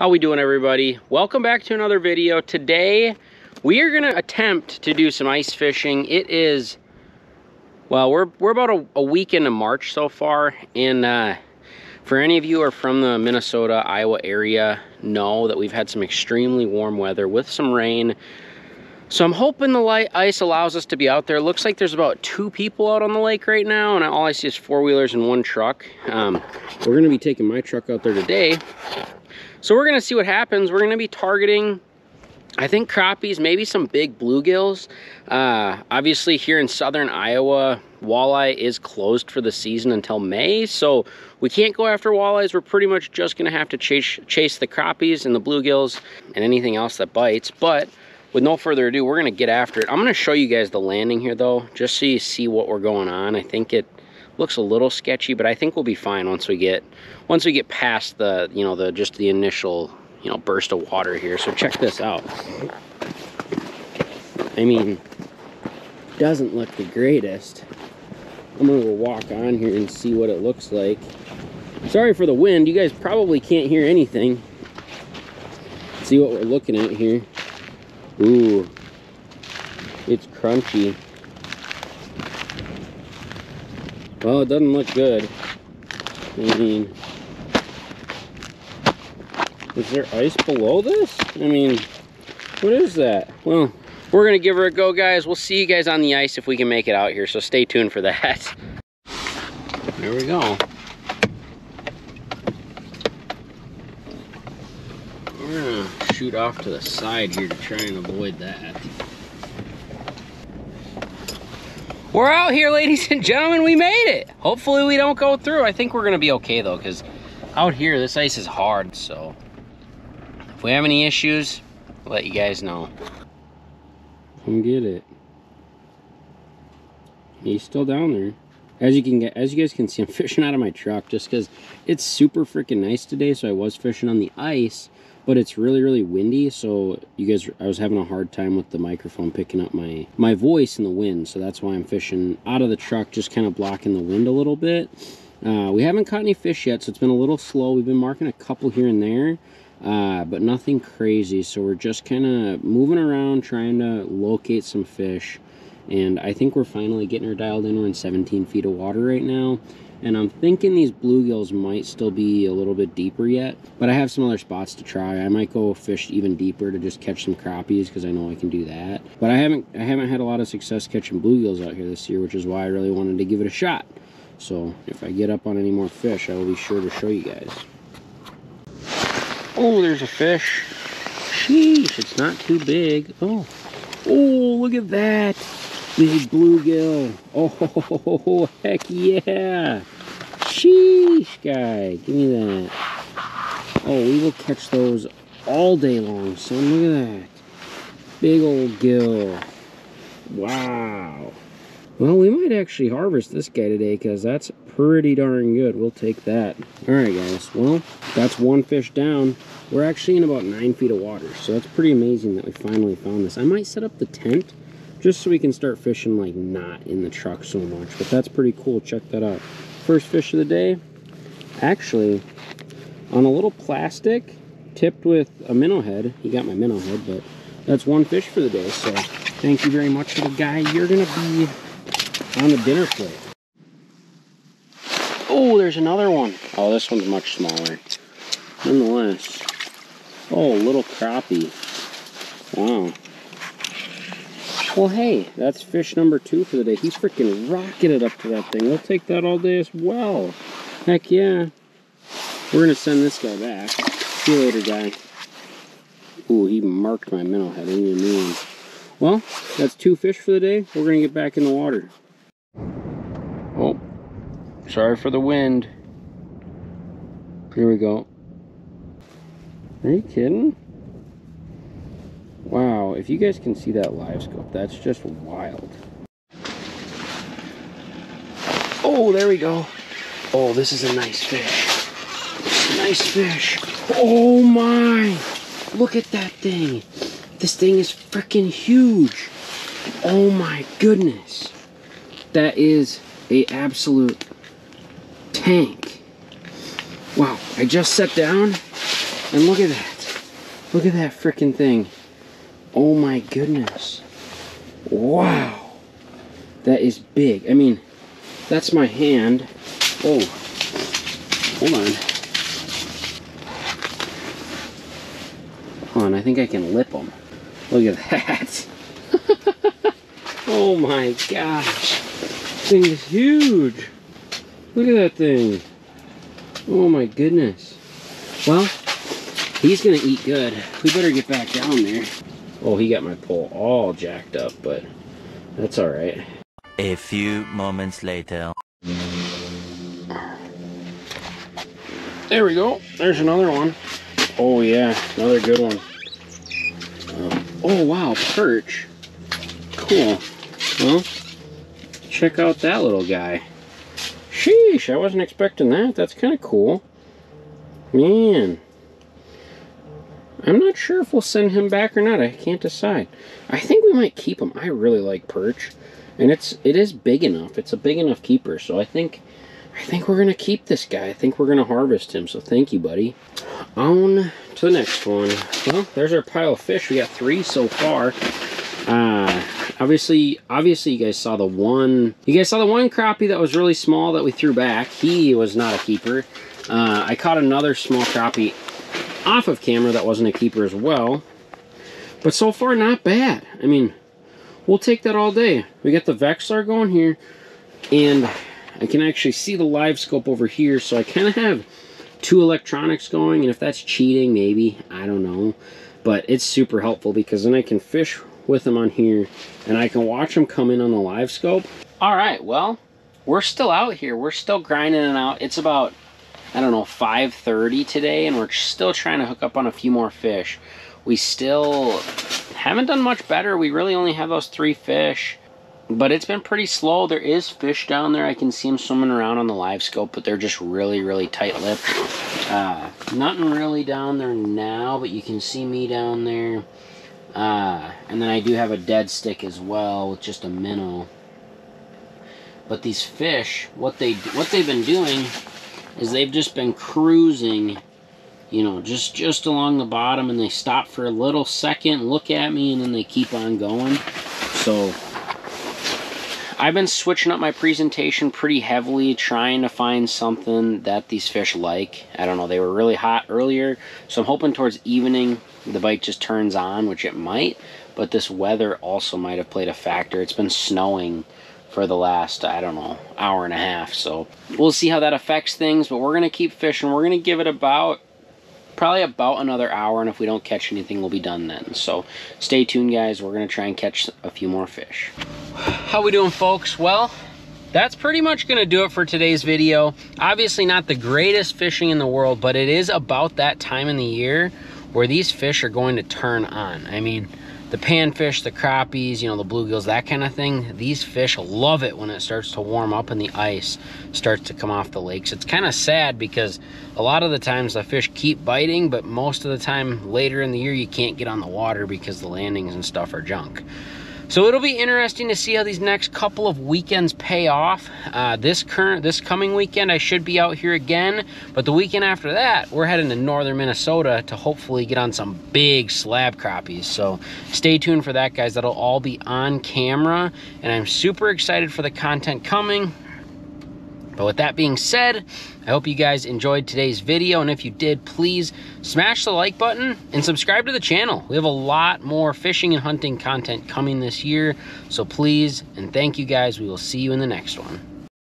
How we doing everybody? Welcome back to another video. Today we are gonna attempt to do some ice fishing. It is, well, we're, we're about a, a week into March so far. And uh, for any of you who are from the Minnesota, Iowa area, know that we've had some extremely warm weather with some rain. So I'm hoping the light ice allows us to be out there. Looks like there's about two people out on the lake right now, and all I see is four-wheelers and one truck. Um, we're gonna be taking my truck out there today so we're gonna see what happens. We're gonna be targeting, I think crappies, maybe some big bluegills. Uh, obviously here in southern Iowa, walleye is closed for the season until May. So we can't go after walleyes. We're pretty much just gonna have to chase, chase the crappies and the bluegills and anything else that bites. But with no further ado, we're gonna get after it. I'm gonna show you guys the landing here though, just so you see what we're going on. I think it looks a little sketchy, but I think we'll be fine once we get once we get past the, you know, the just the initial, you know, burst of water here. So check this out. I mean, doesn't look the greatest. I'm gonna go walk on here and see what it looks like. Sorry for the wind. You guys probably can't hear anything. See what we're looking at here. Ooh, it's crunchy. Well, it doesn't look good. I mean, is there ice below this? I mean, what is that? Well, we're gonna give her a go, guys. We'll see you guys on the ice if we can make it out here, so stay tuned for that. There we go. We're gonna shoot off to the side here to try and avoid that. We're out here, ladies and gentlemen. We made it. Hopefully we don't go through. I think we're going to be okay, though, because out here, this ice is hard. So if we have any issues, I'll let you guys know. Come get it. He's still down there. As you can get, as you guys can see, I'm fishing out of my truck just because it's super freaking nice today. So I was fishing on the ice but it's really really windy so you guys i was having a hard time with the microphone picking up my my voice in the wind so that's why i'm fishing out of the truck just kind of blocking the wind a little bit uh, we haven't caught any fish yet so it's been a little slow we've been marking a couple here and there uh, but nothing crazy so we're just kind of moving around trying to locate some fish and I think we're finally getting her dialed in. We're in 17 feet of water right now. And I'm thinking these bluegills might still be a little bit deeper yet. But I have some other spots to try. I might go fish even deeper to just catch some crappies because I know I can do that. But I haven't I haven't had a lot of success catching bluegills out here this year, which is why I really wanted to give it a shot. So if I get up on any more fish, I will be sure to show you guys. Oh, there's a fish. Sheesh, it's not too big. Oh, oh, look at that. Big bluegill. Oh, heck yeah. Sheesh, guy. Give me that. Oh, we will catch those all day long, son. Look at that. Big old gill. Wow. Well, we might actually harvest this guy today because that's pretty darn good. We'll take that. All right, guys. Well, that's one fish down. We're actually in about nine feet of water, so that's pretty amazing that we finally found this. I might set up the tent just so we can start fishing like not in the truck so much but that's pretty cool. Check that out. First fish of the day. Actually on a little plastic tipped with a minnow head. He got my minnow head but that's one fish for the day so thank you very much the guy. You're gonna be on the dinner plate. Oh there's another one. Oh, this one's much smaller. Nonetheless. Oh little crappie. Wow well, hey, that's fish number two for the day. He's freaking rocketed up to that thing. We'll take that all day as well. Heck yeah. We're going to send this guy back. See you later, guy. Ooh, he marked my minnow head. Didn't even mean. Well, that's two fish for the day. We're going to get back in the water. Oh, sorry for the wind. Here we go. Are you kidding? Wow, if you guys can see that live scope, that's just wild. Oh, there we go. Oh, this is a nice fish. Nice fish. Oh my! Look at that thing. This thing is freaking huge. Oh my goodness. That is a absolute tank. Wow, I just sat down And look at that. Look at that freaking thing. Oh my goodness. Wow. That is big. I mean, that's my hand. Oh. Hold on. Hold on, I think I can lip them. Look at that. oh my gosh. This thing is huge. Look at that thing. Oh my goodness. Well, he's gonna eat good. We better get back down there. Oh, he got my pole all jacked up, but that's all right. A few moments later. There we go. There's another one. Oh yeah, another good one. Um, oh wow, perch. Cool. Well, check out that little guy. Sheesh, I wasn't expecting that. That's kind of cool. Man. I'm not sure if we'll send him back or not. I can't decide. I think we might keep him. I really like perch. And it's it is big enough. It's a big enough keeper. So I think I think we're gonna keep this guy. I think we're gonna harvest him. So thank you, buddy. On to the next one. Well, there's our pile of fish. We got three so far. Uh obviously obviously you guys saw the one you guys saw the one crappie that was really small that we threw back he was not a keeper uh, i caught another small crappie off of camera that wasn't a keeper as well but so far not bad i mean we'll take that all day we got the Vexilar going here and i can actually see the live scope over here so i kind of have two electronics going and if that's cheating maybe i don't know but it's super helpful because then i can fish with them on here and I can watch them come in on the live scope. All right, well, we're still out here. We're still grinding it out. It's about, I don't know, 5.30 today and we're still trying to hook up on a few more fish. We still haven't done much better. We really only have those three fish but it's been pretty slow. There is fish down there. I can see them swimming around on the live scope, but they're just really, really tight-lipped. Uh, nothing really down there now, but you can see me down there. Uh, and then I do have a dead stick as well with just a minnow. But these fish, what they what they've been doing is they've just been cruising, you know, just just along the bottom, and they stop for a little second, look at me, and then they keep on going. So I've been switching up my presentation pretty heavily, trying to find something that these fish like. I don't know, they were really hot earlier, so I'm hoping towards evening the bike just turns on, which it might, but this weather also might have played a factor. It's been snowing for the last, I don't know, hour and a half, so we'll see how that affects things, but we're going to keep fishing. We're going to give it about, probably about another hour, and if we don't catch anything, we'll be done then. So stay tuned, guys. We're going to try and catch a few more fish. How we doing, folks? Well, that's pretty much going to do it for today's video. Obviously not the greatest fishing in the world, but it is about that time in the year where these fish are going to turn on. I mean, the panfish, the crappies, you know, the bluegills, that kind of thing, these fish love it when it starts to warm up and the ice starts to come off the lakes. It's kind of sad because a lot of the times the fish keep biting, but most of the time later in the year you can't get on the water because the landings and stuff are junk. So it'll be interesting to see how these next couple of weekends pay off. Uh, this current, this coming weekend, I should be out here again, but the weekend after that, we're heading to northern Minnesota to hopefully get on some big slab crappies. So stay tuned for that, guys. That'll all be on camera, and I'm super excited for the content coming. But with that being said, I hope you guys enjoyed today's video. And if you did, please smash the like button and subscribe to the channel. We have a lot more fishing and hunting content coming this year. So please and thank you guys. We will see you in the next one.